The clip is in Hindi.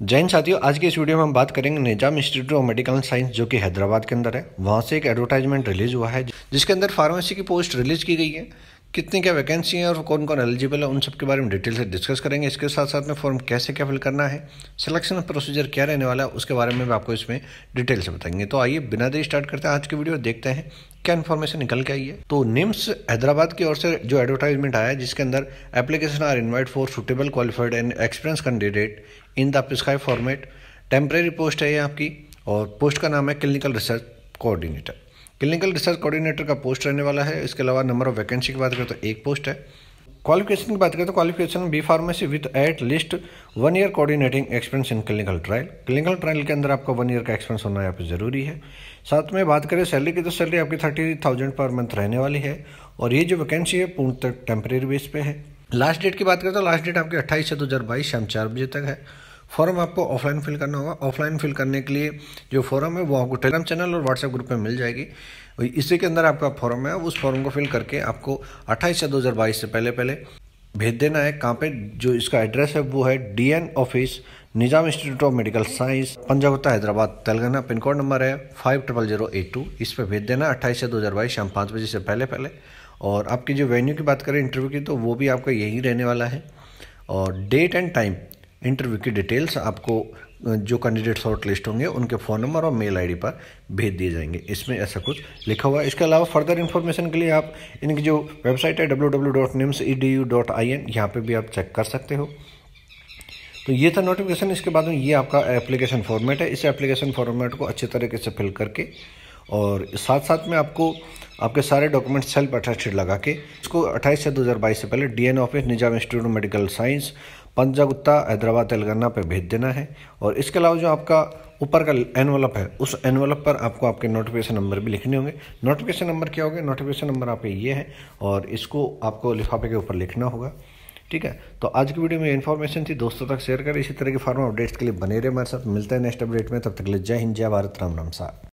जैन साथियों, आज के इस वीडियो में हम बात करेंगे Nizam Institute of Medical Science, जो कि हैदराबाद के अंदर है। वहाँ से एक एडवर्टाइजमेंट रिलीज़ हुआ है, जिसके अंदर फार्मेसी की पोस्ट रिलीज़ की गई है। कितनी क्या वैकेंसी हैं और कौन कौन एलिजिबल है, उन सब के बारे में डिटेल से डिस्कस करेंगे। इसके साथ साथ में फॉर्म कैसे क्या फिल करना है सिलेक्शन प्रोसीजर क्या रहने वाला है, उसके बारे में भी आपको इसमें डिटेल से बताएँगे। तो आइए बिना देरी स्टार्ट करते हैं आज की वीडियो देखते हैं क्या इन्फॉर्मेशन निकल के आई है। तो निम्स हैदराबाद की ओर से जो एडवर्टाइजमेंट आया है, जिसके अंदर application are invited for suitable qualified and experience candidate in the prescribe format temporary post है ये आपकी, और पोस्ट का नाम है clinical research coordinator clinical research coordinator का पोस्ट रहने वाला है। इसके अलावा नंबर ऑफ़ वैकेंसी की बात करें तो एक पोस्ट है। क्वालिफिकेशन की बात करें तो qualification B pharmacy with at least one year coordinating experience in clinical trial clinical trial के अंदर आपका वन ईयर का एक्सपीरियंस होना यहाँ पे ज़रूरी है। साथ में बात करें सैलरी की तो सैलरी आपकी थर्टी थाउज़ेंड पर मंथ रहने वाली है और ये जो वैकेंसी है पूर्णतः टेम्परेरी बेस पे है। लास्ट डेट की बात करें तो लास्ट डेट आपकी अट्ठाईस से दो हज़ार बाईस, शाम चार बजे तक है। फॉर्म आपको ऑफलाइन फिल करना होगा। ऑफलाइन फिल करने के लिए जो फॉर्म है, वो आपको टेलीग्राम चैनल और व्हाट्सएप ग्रुप में मिल जाएगी। इसी के अंदर आपका फॉर्म है, उस फॉर्म को फिल करके आपको अट्ठाईस से दो हज़ार बाईस से पहले पहले भेज देना है। कहाँ पे? जो इसका एड्रेस है, वो है dean office Nizam Institute of Medical Science Punjagutta Hyderabad, Telangana. Pin code number है five triple zero eight two इस पर भेज देना अट्ठाईस से दो हज़ार बाईस शाम पाँच बजे से पहले पहले। और आपकी जो वेन्यू की बात करें इंटरव्यू की तो वो भी आपका यही रहने वाला है। और डेट एंड टाइम इंटरव्यू की डिटेल्स आपको जो कैंडिडेट शॉर्ट लिस्ट होंगे, उनके फ़ोन नंबर और मेल आईडी पर भेज दिए जाएँगे। इसमें ऐसा कुछ लिखा हुआ है। इसके अलावा फर्दर इन्फॉर्मेशन के लिए आप इनकी जो वेबसाइट है W W dot NIMS E D U dot I N यहाँ पर भी आप चेक कर सकते हो। तो ये था नोटिफिकेशन इसके बाद में ये आपका एप्लीकेशन फॉर्मेट है। इस एप्लीकेशन फॉर्मेट को अच्छे तरीके से फिल करके और साथ साथ में आपको, आपके सारे डॉक्यूमेंट्स सेल्फ अटेस्टेड लगा के, इसको अट्ठाईस से दो हज़ार बाईस से पहले dean office Nizam Institute of Medical Science Punjagutta Hyderabad Telangana पे भेज देना है। और इसके अलावा जो आपका ऊपर का एनवलप है, उस एनवलप पर आपको आपके नोटिफिकेशन नंबर भी लिखने होंगे। नोटिफिकेशन नंबर क्या होगा? नोटिफिकेशन नंबर आपके ये है और इसको आपको लिफाफे के ऊपर लिखना होगा। ठीक है? तो आज की वीडियो में इन्फॉर्मेशन थी। दोस्तों तक शेयर करें। इसी तरह के फार्म अपडेट्स के लिए बने रहे हमारे साथ। मिलते हैं नेक्स्ट अपडेट में। तब तक ले जय हिंद, जय भारत, राम राम साहब